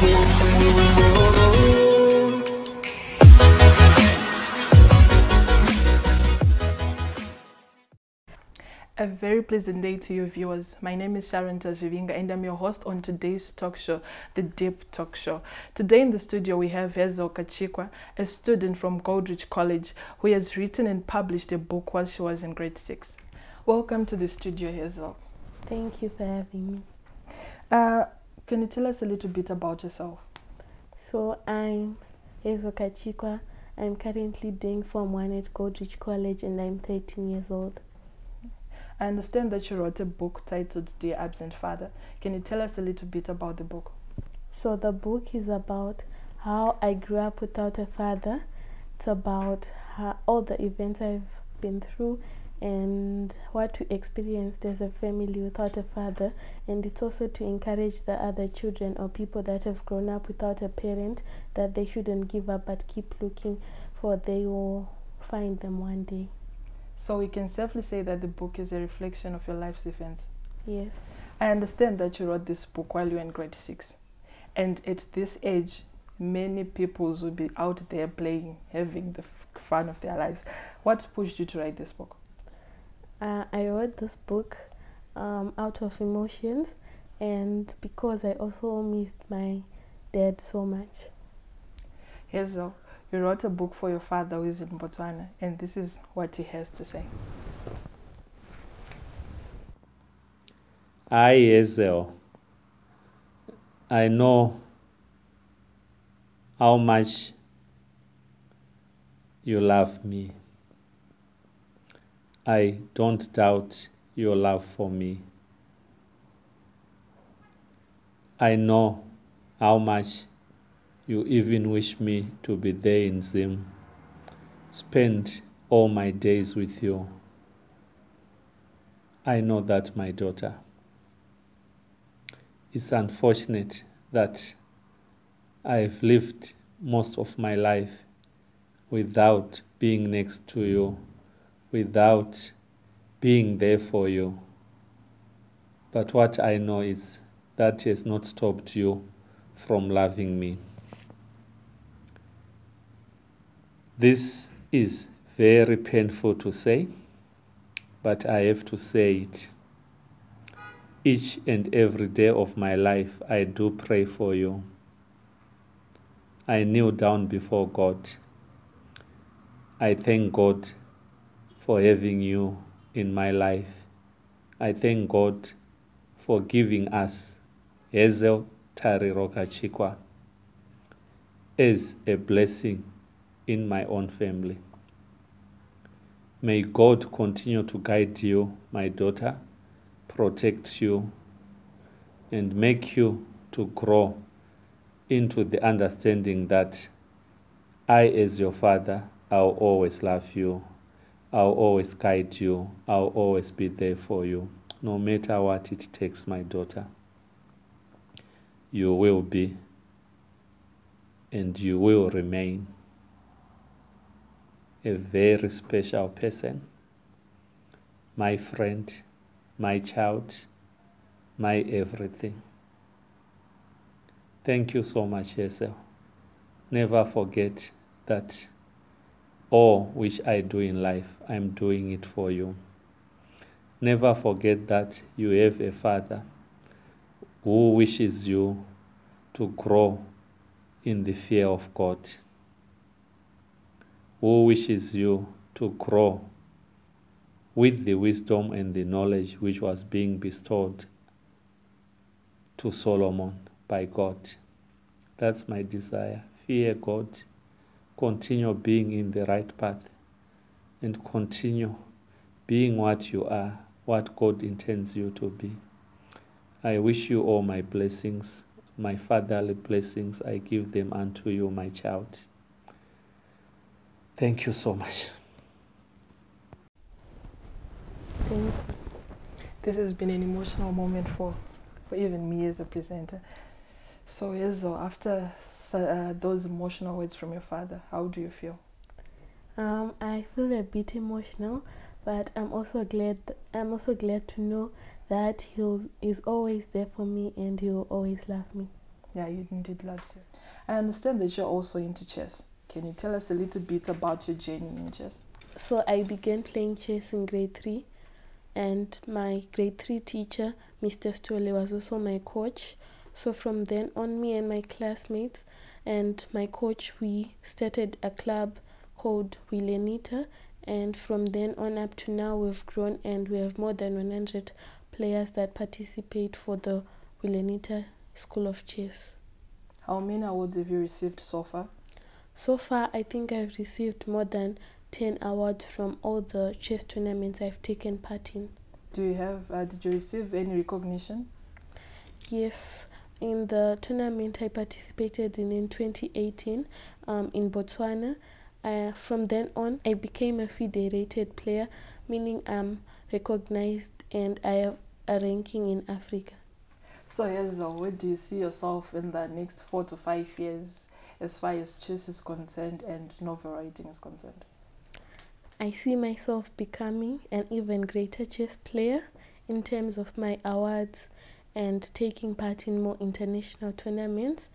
A very pleasant day to you viewers. My name is Sharon Tajivinga and I'm your host on today's talk show, The Deep Talk Show. Today in the studio we have Hazel Kachikwa, a student from Goldridge College who has written and published a book while she was in grade 6. Welcome to the studio, Hazel. Thank you for having me. Uh, can you tell us a little bit about yourself? So I'm Hazel Kachikwa. I'm currently doing Form 1 at Goldridge College and I'm 13 years old. I understand that you wrote a book titled Dear Absent Father. Can you tell us a little bit about the book? So the book is about how I grew up without a father. It's about how, all the events I've been through and what we experienced as a family without a father. And it's also to encourage the other children or people that have grown up without a parent that they shouldn't give up but keep looking for they will find them one day. So we can safely say that the book is a reflection of your life's events. Yes. I understand that you wrote this book while you were in grade six. And at this age, many people will be out there playing, having the fun of their lives. What pushed you to write this book? Uh, I wrote this book um, out of emotions and because I also missed my dad so much. Hazel, you wrote a book for your father who is in Botswana, and this is what he has to say. I, Hazel, I know how much you love me. I don't doubt your love for me. I know how much you even wish me to be there in Zim, spend all my days with you. I know that, my daughter. It's unfortunate that I've lived most of my life without being next to you, without being there for you. But what I know is that has not stopped you from loving me. This is very painful to say, but I have to say it. Each and every day of my life, I do pray for you. I kneel down before God. I thank God for having you in my life. I thank God for giving us Hazel Tariro Kachikwa as a blessing in my own family. May God continue to guide you, my daughter, protect you, and make you to grow into the understanding that I, as your father, I'll always love you. I'll always guide you. I'll always be there for you, no matter what it takes, my daughter. You will be and you will remain a very special person, my friend, my child, my everything. Thank you so much, Hazel. Never forget that all which I do in life, I'm doing it for you. Never forget that you have a father who wishes you to grow in the fear of God who wishes you to grow with the wisdom and the knowledge which was being bestowed to Solomon by God. That's my desire. Fear God, continue being in the right path, and continue being what you are, what God intends you to be. I wish you all my blessings, my fatherly blessings. I give them unto you, my child. Thank you so much. Thank you. This has been an emotional moment for, for even me as a presenter. So, Hazel, after uh, those emotional words from your father, how do you feel? Um, I feel a bit emotional, but I'm also glad. I'm also glad to know that he'll is always there for me and he will always love me. Yeah, you indeed love you. I understand that you're also into chess. Can you tell us a little bit about your journey in chess? So I began playing chess in grade three, and my grade three teacher, Mr. Stole, was also my coach. So from then on, me and my classmates and my coach, we started a club called Wilenita, and from then on up to now, we've grown and we have more than 100 players that participate for the Wilenita School of Chess. How many awards have you received so far? So far, I think I've received more than 10 awards from all the chess tournaments I've taken part in. Do you have, uh, did you receive any recognition? Yes, in the tournament I participated in in 2018 um, in Botswana. Uh, from then on, I became a federated player, meaning I'm recognized and I have a ranking in Africa. So, Hazel, where do you see yourself in the next four to five years as far as chess is concerned and novel writing is concerned? I see myself becoming an even greater chess player in terms of my awards and taking part in more international tournaments.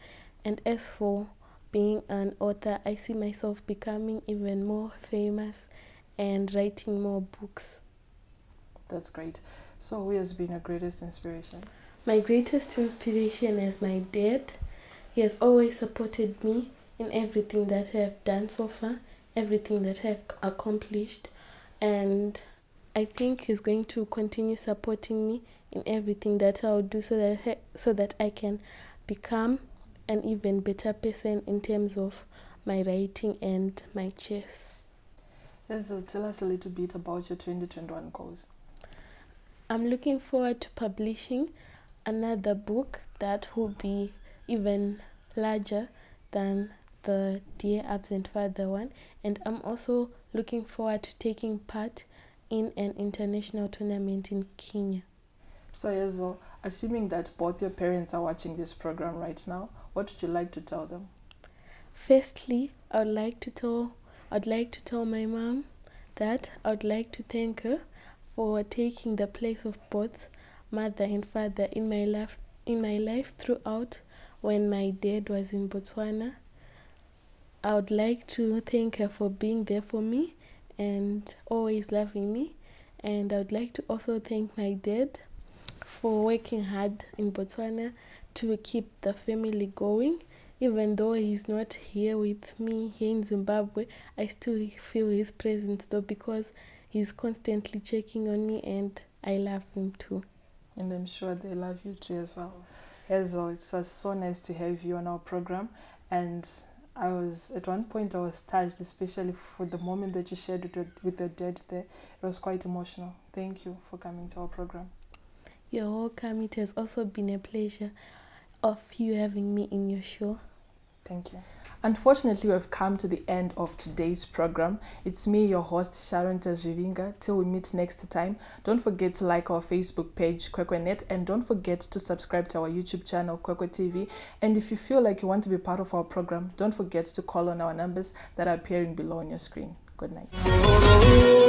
And as for being an author, I see myself becoming even more famous and writing more books. That's great. So, who has been your greatest inspiration? My greatest inspiration is my dad. He has always supported me in everything that I have done so far everything that I've accomplished, and I think he's going to continue supporting me in everything that I'll do so that I, so that I can become an even better person in terms of my writing and my chess. Yes, so tell us a little bit about your 2021 goals. I'm looking forward to publishing another book that will be even larger than the Dear Absent Father one, and I'm also looking forward to taking part in an international tournament in Kenya. So, Yezo, assuming that both your parents are watching this program right now, what would you like to tell them? Firstly, I would like to tell I'd like to tell my mom that I would like to thank her for taking the place of both mother and father in my life in my life throughout when my dad was in Botswana I would like to thank her for being there for me and always loving me. And I would like to also thank my dad for working hard in Botswana to keep the family going. Even though he's not here with me here in Zimbabwe, I still feel his presence though because he's constantly checking on me and I love him too. And I'm sure they love you too as well. Hazel, it was so nice to have you on our program and I was at one point I was touched, especially for the moment that you shared with your, with your dad there. It was quite emotional. Thank you for coming to our program. You're welcome. It has also been a pleasure of you having me in your show. Thank you. Unfortunately, we've come to the end of today's program. It's me, your host, Sharon Tajivinga. Till we meet next time, don't forget to like our Facebook page, KwekweNet, and don't forget to subscribe to our YouTube channel, Kwekwe TV. And if you feel like you want to be part of our program, don't forget to call on our numbers that are appearing below on your screen. Good night.